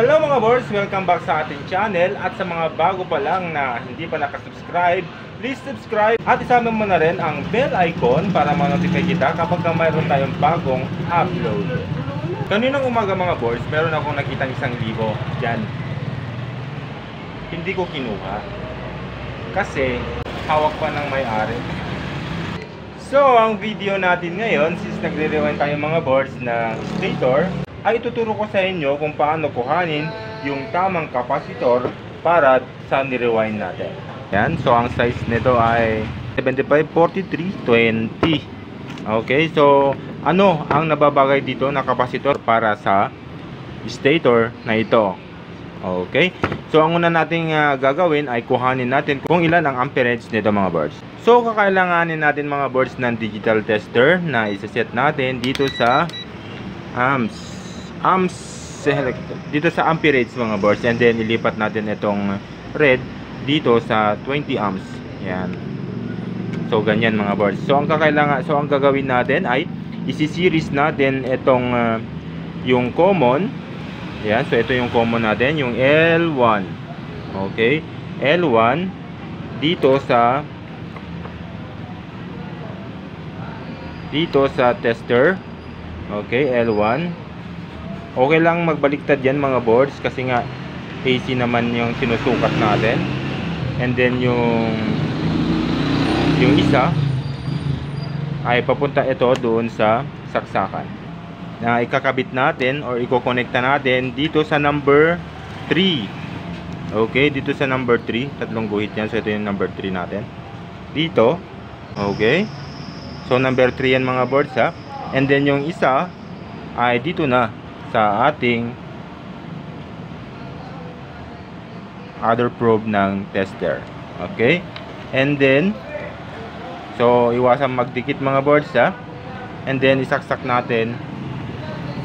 Hello mga boys! Welcome back sa ating channel at sa mga bago pa lang na hindi pa nakasubscribe, please subscribe at isama mo na rin ang bell icon para ma-notify kita kapag ka mayroon tayong bagong upload. Kaninang umaga mga boys, meron akong nakita isang libo dyan. Hindi ko kinuha kasi hawak pa ng may-ari. So, ang video natin ngayon, since nagre-rewind tayo mga boards na stator, ay ituturo ko sa inyo kung paano kuhanin yung tamang kapasitor para sa ni-rewind natin. Yan, so ang size nito ay 75, 43, 20. Okay, so ano ang nababagay dito na kapasitor para sa stator na ito? Okay, so ang una nating uh, gagawin ay kuhanin natin kung ilan ang amperage nito mga birds. So kakailanganin natin mga birds ng digital tester na isa-set natin dito sa amps amps dito sa amperage mga boards and then ilipat natin itong red dito sa 20 amps. Yan. So ganyan mga boards so ang kakailangan so ang gagawin natin ay isi-series natin itong uh, yung common. Yan so ito yung common natin yung L1 okay? L1 dito sa dito sa tester. Okay? L1 okay lang magbaliktad yan mga boards kasi nga AC naman yung sinusukat natin. And then yung yung isa ay papunta ito doon sa saksakan. Na ikakabit natin or ikokonekta natin dito sa number 3 okay dito sa number 3 tatlong guhit yan so ito yung number 3 natin. Dito okay. So number 3 yan mga boards ha. And then yung isa ay dito na sa ating other probe ng tester. Okay? And then, so iwasan magdikit mga boards ha. And then isaksak natin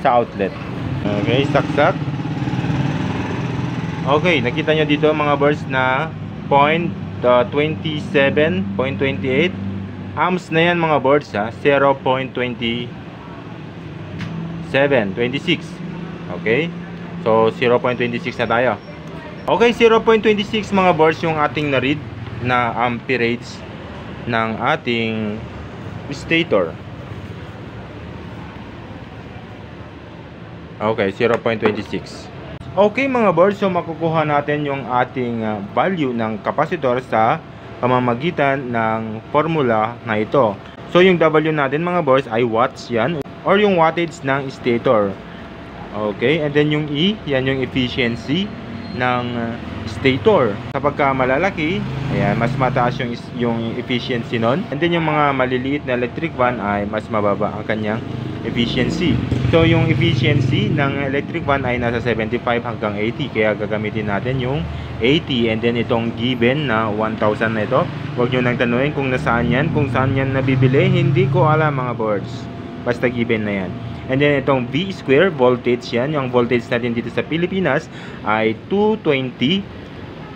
sa outlet. Okay, saksak. Okay, nakita nyo dito mga boards na point uh, 27.28 amps na yan mga boards ha 0.27 26 Okay? So, 0.26 na tayo. Okay, 0.26 mga bars yung ating na-read na amperage ng ating stator. Okay, 0.26. Okay mga bars, so makukuha natin yung ating uh, value ng capacitor sa pamamagitan ng formula na ito. So yung W natin mga bars ay watts yan or yung wattage ng stator. Okay, and then yung E, yan yung efficiency ng uh, stator. Kapag ka malalaki, ayan, mas mataas yung, yung efficiency nun. And then yung mga maliliit na electric van ay mas mababa ang kanyang efficiency. So yung efficiency ng electric van ay nasa 75 hanggang 80. Kaya gagamitin natin yung 80 and then itong given na 1,000 na ito. Huwag nyo nang tanungin kung nasaan yan, kung saan yan nabibili. Hindi ko alam mga boards. Basta given na yan. And then itong V square voltage yan, yung voltage natin dito sa Pilipinas ay 220.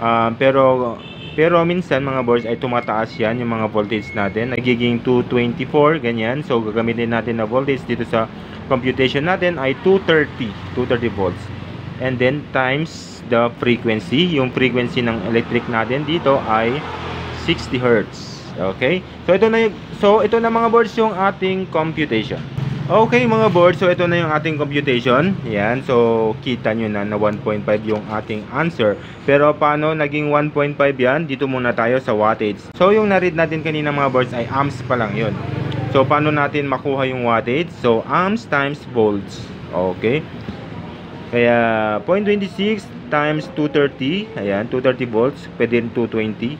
Uh, pero pero minsan mga boards ay tumataas yan yung mga voltage natin. Nagiging 224 ganyan. So gagamitin natin na voltage dito sa computation natin ay 230, 230 volts. And then times the frequency, yung frequency ng electric natin dito ay 60 Hz. Okay? So ito na yung, so ito na mga boards yung ating computation. Okay mga board, so ito na yung ating computation. Yan, so kita nyo na na 1.5 yung ating answer. Pero paano naging 1.5 yan? Dito muna tayo sa wattage. So yung na-read natin kanina mga boards ay amps pa lang yun. So paano natin makuha yung wattage? So amps times volts. Okay. Kaya 0.26 times 230. Ayan, 230 volts. Pwede rin 220.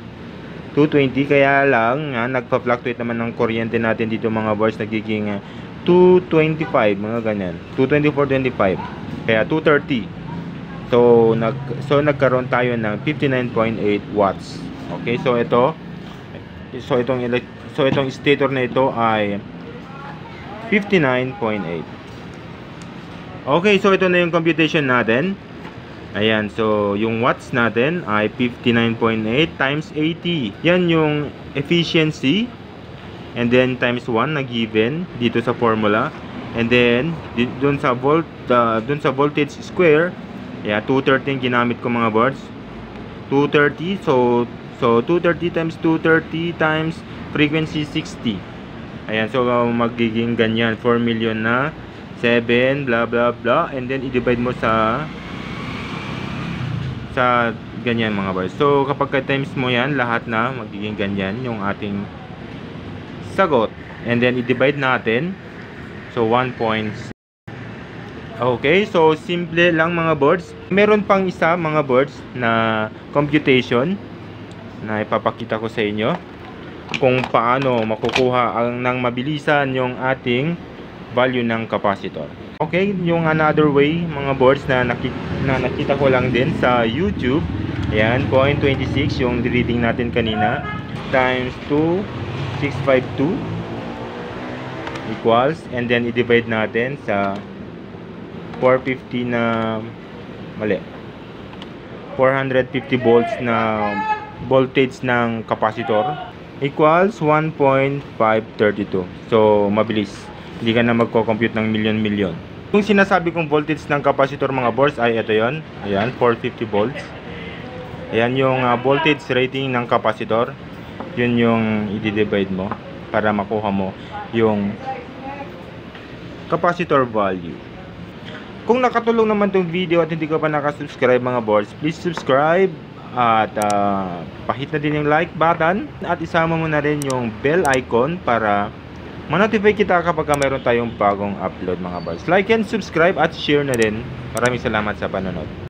220 kaya lang nagpa-fluctuate naman ng kuryente natin dito mga boards nagiging 225 mga ganyan. 224.25 kaya 230 so nag so nagkaroon tayo ng 59.8 watts. Okay so ito so itong so itong stator na ito ay 59.8 okay so ito na yung computation natin ayan so yung watts natin ay 59.8 times 80 yan yung efficiency and then times 1 na given dito sa formula and then dun sa volt uh, dun sa voltage square Yeah, 230 yung ginamit ko mga boards. 230, so so 230 times 230 times frequency 60. Ayan, so uh, magiging ganyan 4 million na 7 blah blah blah and then i-divide mo sa sa ganyan mga boys. So kapag ka times mo yan lahat na magiging ganyan yung ating sagot. And then i-divide natin. So 1 points. Okay, so simple lang mga boards. Meron pang isa mga boards na computation na ipapakita ko sa inyo kung paano makukuha ang ng mabilisan yung ating value ng capacitor. Okay, yung another way mga boards na, nakita, na nakita ko lang din sa YouTube. Ayan, 0.26 yung reading natin kanina. Times 2 652 equals and then i-divide natin sa 450 na mali. 450 volts na voltage ng capacitor equals 1.532 so mabilis. Hindi ka na magko-compute ng million-million yung sinasabi kong voltage ng capacitor mga boards ay ito yon ayan 450 volts. Ayan yung uh, voltage rating ng capacitor yun yung i-divide mo para makuha mo yung capacitor value. Kung nakatulong naman tong video at hindi ka pa nakasubscribe mga boards, please subscribe at uh, pahit na din yung like button at isama mo na rin yung bell icon para ma-notify kita kapag mayroon tayong bagong upload mga boards. Like and subscribe at share na din. Maraming salamat sa panonood.